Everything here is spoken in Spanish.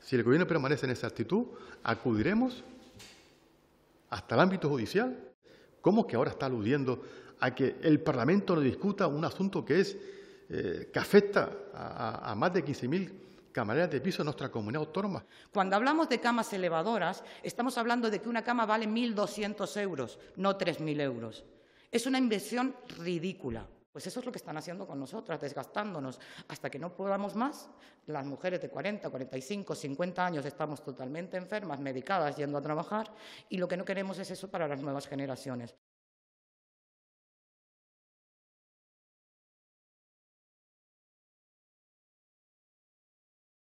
Si el Gobierno permanece en esa actitud, acudiremos hasta el ámbito judicial. ¿Cómo que ahora está aludiendo a que el Parlamento no discuta un asunto que es eh, que afecta a, a más de 15.000 camareras de piso en nuestra comunidad autónoma? Cuando hablamos de camas elevadoras, estamos hablando de que una cama vale 1.200 euros, no 3.000 euros. Es una inversión ridícula. Pues eso es lo que están haciendo con nosotras, desgastándonos. Hasta que no podamos más, las mujeres de 40, 45, 50 años estamos totalmente enfermas, medicadas, yendo a trabajar, y lo que no queremos es eso para las nuevas generaciones.